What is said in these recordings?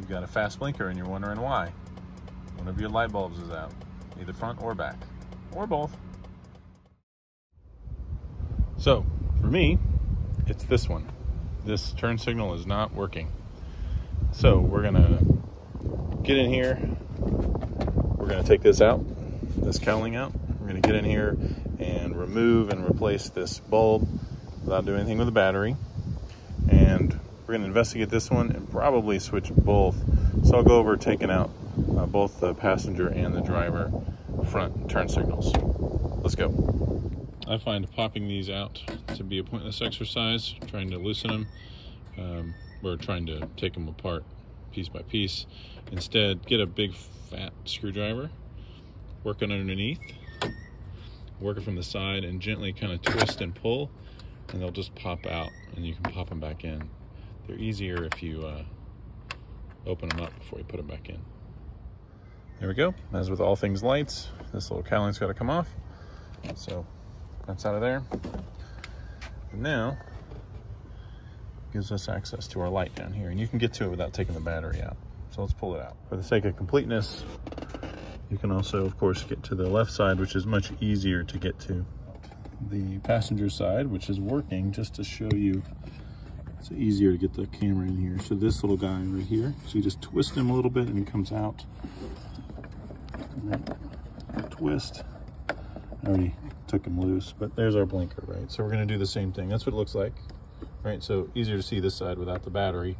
you've got a fast blinker and you're wondering why. One of your light bulbs is out, either front or back, or both. So, for me, it's this one. This turn signal is not working. So we're gonna get in here. We're gonna take this out, this cowling out. We're gonna get in here and remove and replace this bulb without doing anything with the battery. And we're gonna investigate this one and probably switch both. So I'll go over taking out uh, both the passenger and the driver front turn signals. Let's go. I find popping these out to be a pointless exercise, trying to loosen them. Um, or trying to take them apart piece by piece. Instead, get a big fat screwdriver, work it underneath, work it from the side, and gently kind of twist and pull, and they'll just pop out, and you can pop them back in. They're easier if you uh, open them up before you put them back in. There we go. As with all things lights, this little cowling's got to come off. So that's out of there. And now, gives us access to our light down here. And you can get to it without taking the battery out. So let's pull it out. For the sake of completeness, you can also, of course, get to the left side, which is much easier to get to. The passenger side, which is working, just to show you, it's easier to get the camera in here. So this little guy right here, so you just twist him a little bit and he comes out. Twist. I already took him loose, but there's our blinker, right? So we're gonna do the same thing. That's what it looks like right? So easier to see this side without the battery,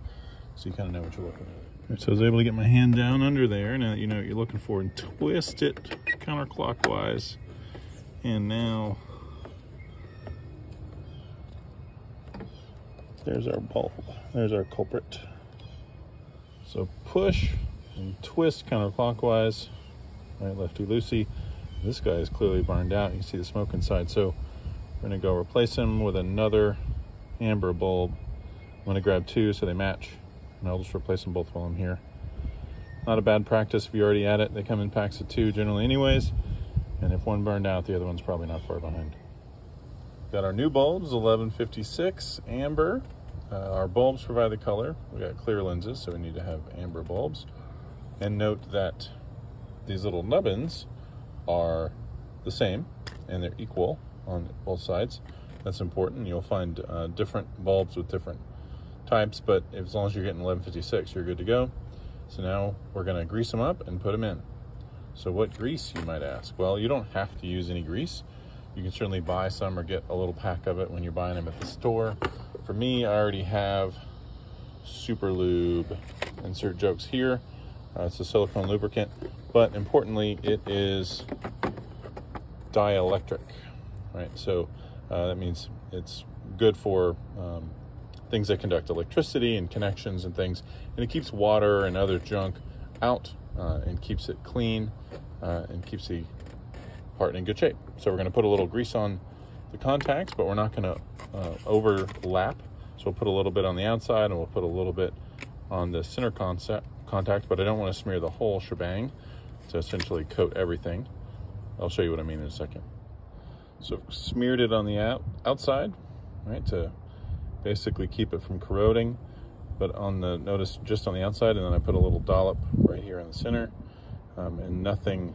so you kind of know what you're looking at. Right, so I was able to get my hand down under there, now you know what you're looking for, and twist it counterclockwise. And now, there's our bulb, there's our culprit. So push and twist counterclockwise, right, lefty loosey. This guy is clearly burned out. You can see the smoke inside. So we're gonna go replace him with another amber bulb. I'm gonna grab two so they match and I'll just replace them both while I'm here. Not a bad practice if you're already at it. They come in packs of two generally anyways. And if one burned out, the other one's probably not far behind. Got our new bulbs, 1156 amber. Uh, our bulbs provide the color. We got clear lenses, so we need to have amber bulbs. And note that these little nubbins are the same and they're equal on both sides. That's important. You'll find uh, different bulbs with different types, but as long as you're getting 1156, you're good to go. So now we're gonna grease them up and put them in. So what grease, you might ask? Well, you don't have to use any grease. You can certainly buy some or get a little pack of it when you're buying them at the store. For me, I already have Super Lube. Insert jokes here. Uh, it's a silicone lubricant, but importantly, it is dielectric, right? So uh, that means it's good for um, things that conduct electricity and connections and things. And it keeps water and other junk out uh, and keeps it clean uh, and keeps the part in good shape. So we're going to put a little grease on the contacts, but we're not going to uh, overlap. So we'll put a little bit on the outside and we'll put a little bit on the center concept, contact, but I don't want to smear the whole shebang to essentially coat everything. I'll show you what I mean in a second. So I've smeared it on the out, outside, right, to basically keep it from corroding. But on the, notice just on the outside, and then I put a little dollop right here in the center, um, and nothing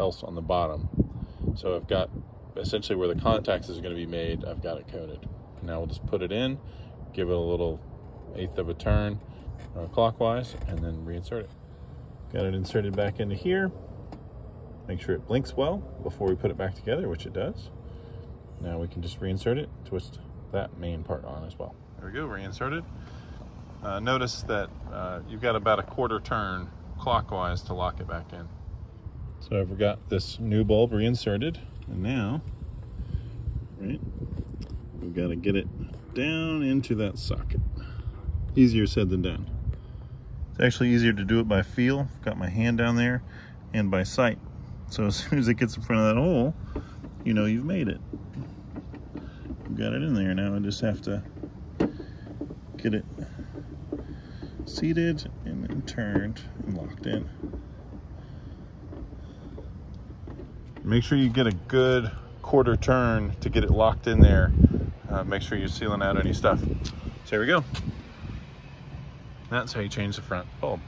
else on the bottom. So I've got essentially where the contacts is gonna be made, I've got it coated. Now we'll just put it in, give it a little eighth of a turn uh, clockwise, and then reinsert it. Got it inserted back into here. Make sure it blinks well before we put it back together, which it does. Now we can just reinsert it, twist that main part on as well. There we go, reinserted. Uh, notice that uh, you've got about a quarter turn clockwise to lock it back in. So I've got this new bulb reinserted, and now, right, we've got to get it down into that socket. Easier said than done. It's actually easier to do it by feel. I've got my hand down there and by sight. So as soon as it gets in front of that hole, you know you've made it. You've got it in there now. I just have to get it seated and then turned and locked in. Make sure you get a good quarter turn to get it locked in there. Uh, make sure you're sealing out any stuff. So here we go. That's how you change the front bulb.